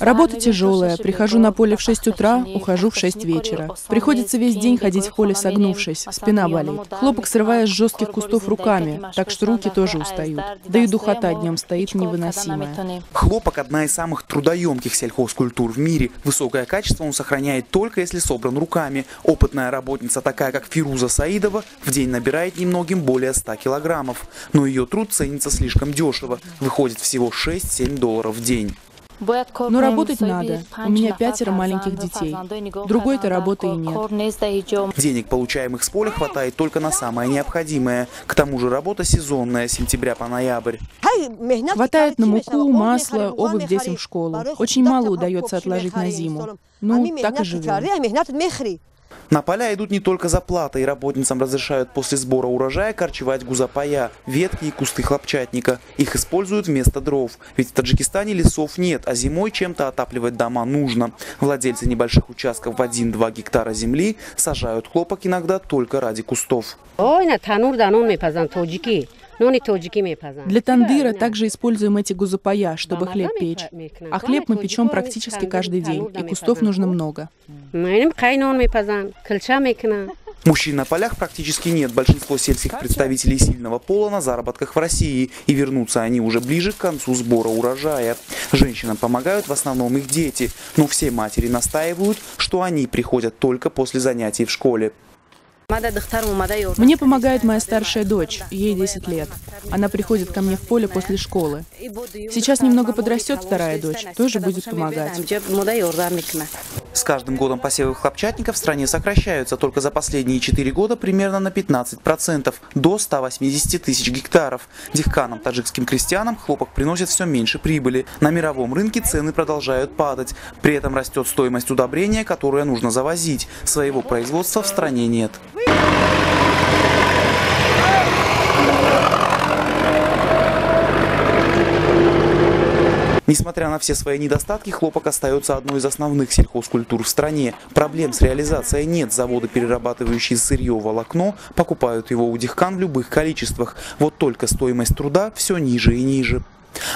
Работа тяжелая. Прихожу на поле в 6 утра, ухожу в 6 вечера. Приходится весь день ходить в поле согнувшись, спина болит. Хлопок срывая с жестких кустов руками, так что руки тоже устают. Да и духота днем стоит невыносимая. Хлопок – одна из самых трудоемких сельхозкультур в мире. Высокое качество он сохраняет только если собран руками. Опытная работница, такая как Фируза Саидова, в день набирает немногим более 100 килограммов. Но ее труд ценится слишком дешево. Выходит всего 6-7 долларов в день. Но работать надо. У меня пятеро маленьких детей. Другой-то работы и нет. Денег, получаемых с поля, хватает только на самое необходимое. К тому же работа сезонная, с сентября по ноябрь. Хватает на муку, масло, обувь детям в школу. Очень мало удается отложить на зиму. Ну, так и живем. На поля идут не только за платой. Работницам разрешают после сбора урожая корчевать гузапая, ветки и кусты хлопчатника. Их используют вместо дров. Ведь в Таджикистане лесов нет, а зимой чем-то отапливать дома нужно. Владельцы небольших участков в 1-2 гектара земли сажают хлопок иногда только ради кустов. Для тандыра также используем эти гузапая, чтобы хлеб печь. А хлеб мы печем практически каждый день, и кустов нужно много. Мужчин на полях практически нет. Большинство сельских представителей сильного пола на заработках в России. И вернутся они уже ближе к концу сбора урожая. Женщинам помогают в основном их дети. Но все матери настаивают, что они приходят только после занятий в школе. Мне помогает моя старшая дочь, ей 10 лет. Она приходит ко мне в поле после школы. Сейчас немного подрастет вторая дочь, тоже будет помогать. С каждым годом посевы хлопчатника в стране сокращаются только за последние 4 года примерно на 15%, до 180 тысяч гектаров. Дихканам, таджикским крестьянам хлопок приносит все меньше прибыли. На мировом рынке цены продолжают падать. При этом растет стоимость удобрения, которое нужно завозить. Своего производства в стране нет. Несмотря на все свои недостатки, хлопок остается одной из основных сельхозкультур в стране. Проблем с реализацией нет. Заводы, перерабатывающие сырье волокно, покупают его у дихкан в любых количествах. Вот только стоимость труда все ниже и ниже.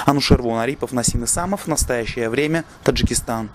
Анушервон Арипов, Насим Исамов. Настоящее время. Таджикистан.